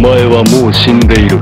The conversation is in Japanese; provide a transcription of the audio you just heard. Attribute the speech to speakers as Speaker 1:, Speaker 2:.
Speaker 1: 前はもう死んでいる。